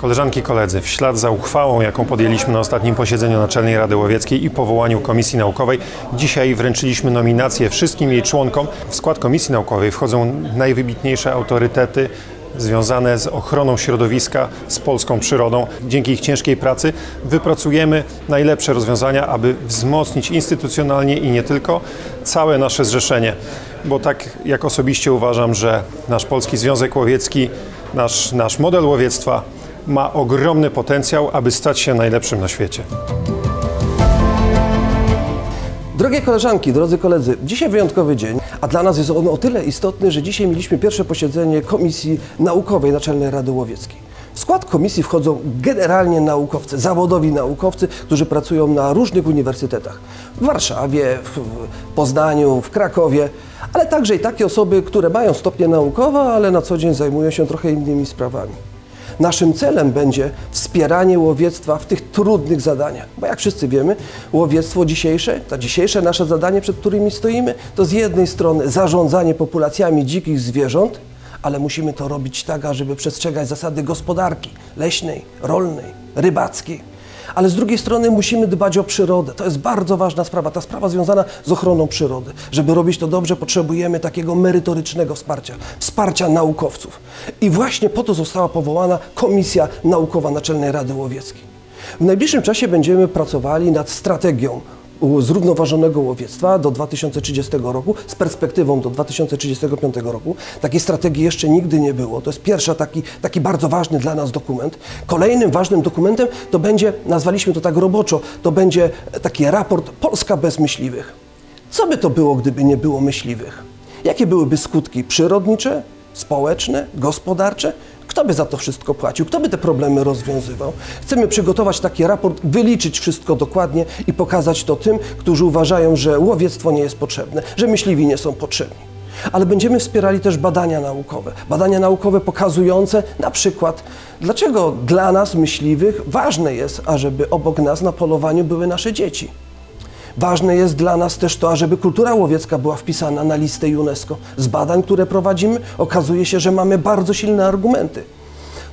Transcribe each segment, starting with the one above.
Koleżanki i koledzy, w ślad za uchwałą, jaką podjęliśmy na ostatnim posiedzeniu Naczelnej Rady Łowieckiej i powołaniu Komisji Naukowej, dzisiaj wręczyliśmy nominacje wszystkim jej członkom. W skład Komisji Naukowej wchodzą najwybitniejsze autorytety związane z ochroną środowiska, z polską przyrodą. Dzięki ich ciężkiej pracy wypracujemy najlepsze rozwiązania, aby wzmocnić instytucjonalnie i nie tylko całe nasze zrzeszenie. Bo tak jak osobiście uważam, że nasz Polski Związek Łowiecki, nasz, nasz model łowiectwa ma ogromny potencjał, aby stać się najlepszym na świecie. Drogie koleżanki, drodzy koledzy, dzisiaj wyjątkowy dzień, a dla nas jest on o tyle istotny, że dzisiaj mieliśmy pierwsze posiedzenie Komisji Naukowej Naczelnej Rady Łowieckiej. W skład komisji wchodzą generalnie naukowcy, zawodowi naukowcy, którzy pracują na różnych uniwersytetach. W Warszawie, w Poznaniu, w Krakowie, ale także i takie osoby, które mają stopnie naukowe, ale na co dzień zajmują się trochę innymi sprawami. Naszym celem będzie wspieranie łowiectwa w tych trudnych zadaniach. Bo jak wszyscy wiemy, łowiectwo dzisiejsze, to dzisiejsze nasze zadanie, przed którymi stoimy, to z jednej strony zarządzanie populacjami dzikich zwierząt, ale musimy to robić tak, ażeby przestrzegać zasady gospodarki leśnej, rolnej, rybackiej. Ale z drugiej strony musimy dbać o przyrodę. To jest bardzo ważna sprawa, ta sprawa związana z ochroną przyrody. Żeby robić to dobrze, potrzebujemy takiego merytorycznego wsparcia, wsparcia naukowców. I właśnie po to została powołana Komisja Naukowa Naczelnej Rady Łowieckiej. W najbliższym czasie będziemy pracowali nad strategią zrównoważonego łowiectwa do 2030 roku z perspektywą do 2035 roku. Takiej strategii jeszcze nigdy nie było. To jest pierwszy taki, taki bardzo ważny dla nas dokument. Kolejnym ważnym dokumentem to będzie, nazwaliśmy to tak roboczo, to będzie taki raport Polska bez myśliwych. Co by to było, gdyby nie było myśliwych? Jakie byłyby skutki przyrodnicze, społeczne, gospodarcze? Kto by za to wszystko płacił? Kto by te problemy rozwiązywał? Chcemy przygotować taki raport, wyliczyć wszystko dokładnie i pokazać to tym, którzy uważają, że łowiectwo nie jest potrzebne, że myśliwi nie są potrzebni. Ale będziemy wspierali też badania naukowe. Badania naukowe pokazujące na przykład, dlaczego dla nas, myśliwych, ważne jest, ażeby obok nas na polowaniu były nasze dzieci. Ważne jest dla nas też to, ażeby kultura łowiecka była wpisana na listę UNESCO. Z badań, które prowadzimy, okazuje się, że mamy bardzo silne argumenty.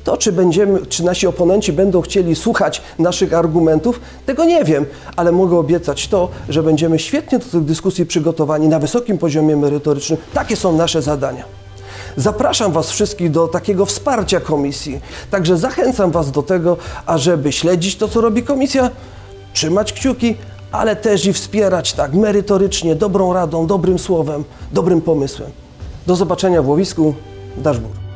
To, czy, będziemy, czy nasi oponenci będą chcieli słuchać naszych argumentów, tego nie wiem, ale mogę obiecać to, że będziemy świetnie do tych dyskusji przygotowani na wysokim poziomie merytorycznym. Takie są nasze zadania. Zapraszam Was wszystkich do takiego wsparcia komisji. Także zachęcam Was do tego, ażeby śledzić to, co robi komisja, trzymać kciuki, ale też i wspierać tak merytorycznie, dobrą radą, dobrym słowem, dobrym pomysłem. Do zobaczenia w łowisku. Daszbur.